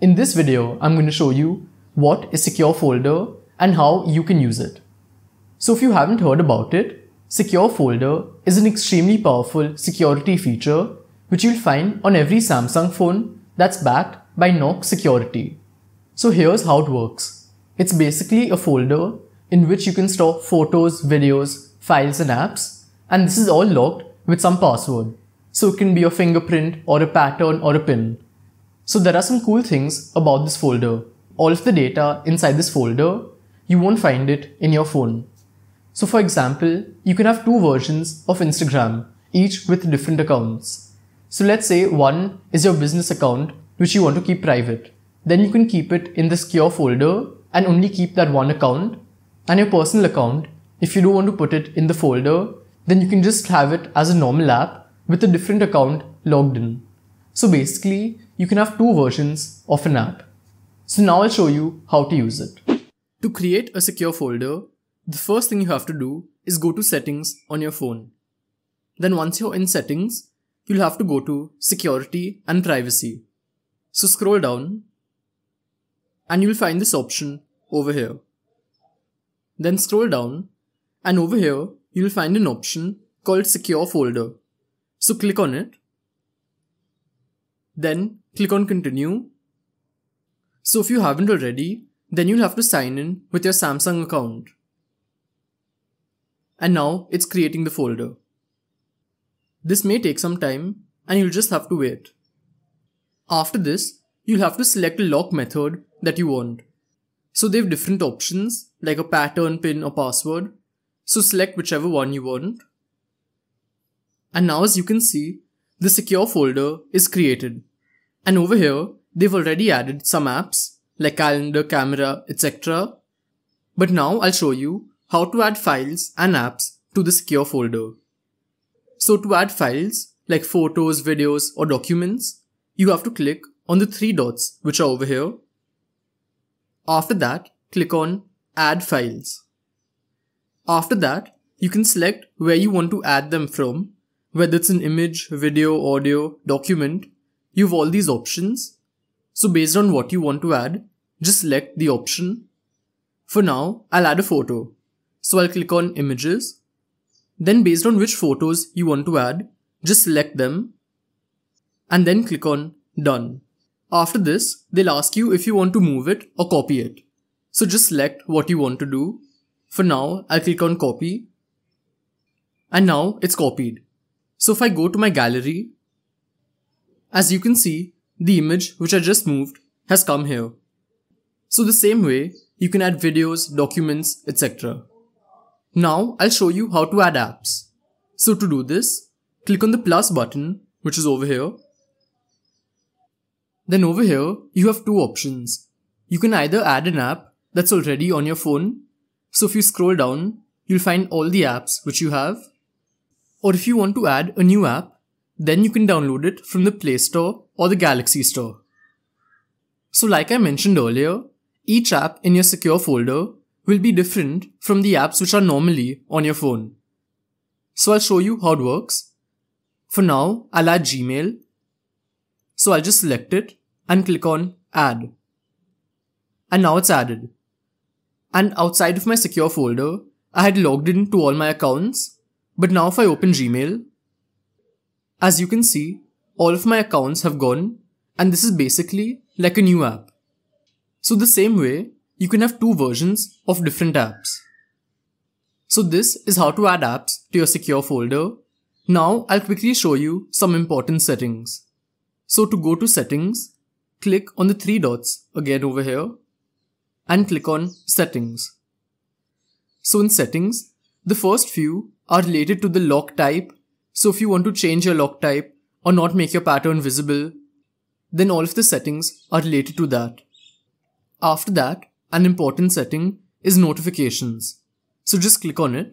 In this video, I'm going to show you what is Secure Folder and how you can use it. So if you haven't heard about it, Secure Folder is an extremely powerful security feature which you'll find on every Samsung phone that's backed by Knox Security. So here's how it works. It's basically a folder in which you can store photos, videos, files and apps and this is all locked with some password. So it can be a fingerprint or a pattern or a pin. So there are some cool things about this folder. All of the data inside this folder, you won't find it in your phone. So for example, you can have two versions of Instagram, each with different accounts. So let's say one is your business account, which you want to keep private. Then you can keep it in the secure folder and only keep that one account. And your personal account, if you don't want to put it in the folder, then you can just have it as a normal app with a different account logged in. So basically, you can have two versions of an app. So now I'll show you how to use it. To create a secure folder, the first thing you have to do is go to settings on your phone. Then once you're in settings, you'll have to go to security and privacy. So scroll down and you'll find this option over here. Then scroll down and over here you'll find an option called secure folder. So click on it. Then click on continue. So if you haven't already, then you'll have to sign in with your Samsung account. And now it's creating the folder. This may take some time and you'll just have to wait. After this, you'll have to select a lock method that you want. So they have different options like a pattern, pin or password so select whichever one you want. And now as you can see, the secure folder is created. And over here, they've already added some apps like calendar, camera, etc. But now I'll show you how to add files and apps to the secure folder. So to add files like photos, videos or documents, you have to click on the three dots which are over here. After that, click on add files. After that, you can select where you want to add them from, whether it's an image, video, audio, document. You have all these options. So based on what you want to add, just select the option. For now, I'll add a photo. So I'll click on images. Then based on which photos you want to add, just select them. And then click on done. After this, they'll ask you if you want to move it or copy it. So just select what you want to do for now, I'll click on copy. And now it's copied. So if I go to my gallery, as you can see, the image which I just moved has come here. So the same way, you can add videos, documents, etc. Now I'll show you how to add apps. So to do this, click on the plus button, which is over here. Then over here, you have two options. You can either add an app that's already on your phone so if you scroll down, you'll find all the apps which you have. Or if you want to add a new app, then you can download it from the Play Store or the Galaxy Store. So like I mentioned earlier, each app in your secure folder will be different from the apps which are normally on your phone. So I'll show you how it works. For now, I'll add Gmail. So I'll just select it and click on add. And now it's added and outside of my secure folder, I had logged in to all my accounts. But now if I open Gmail, as you can see, all of my accounts have gone and this is basically like a new app. So the same way, you can have two versions of different apps. So this is how to add apps to your secure folder. Now I'll quickly show you some important settings. So to go to settings, click on the three dots again over here and click on settings. So in settings, the first few are related to the lock type. So if you want to change your lock type or not make your pattern visible, then all of the settings are related to that. After that, an important setting is notifications. So just click on it.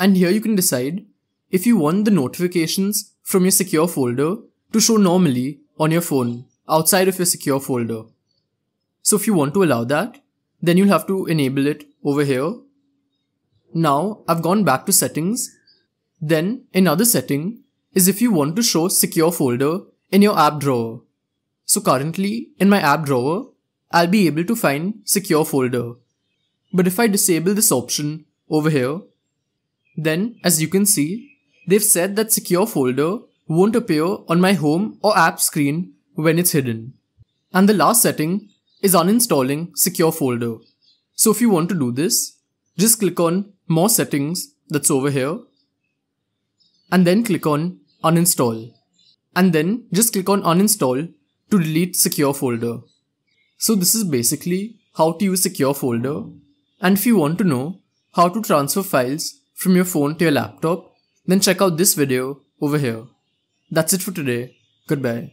And here you can decide if you want the notifications from your secure folder to show normally on your phone outside of your secure folder. So if you want to allow that, then you'll have to enable it over here. Now I've gone back to settings. Then another setting is if you want to show secure folder in your app drawer. So currently in my app drawer, I'll be able to find secure folder. But if I disable this option over here, then as you can see, they've said that secure folder won't appear on my home or app screen when it's hidden. And the last setting is uninstalling secure folder. So if you want to do this, just click on more settings that's over here and then click on uninstall and then just click on uninstall to delete secure folder. So this is basically how to use secure folder and if you want to know how to transfer files from your phone to your laptop then check out this video over here. That's it for today. Goodbye.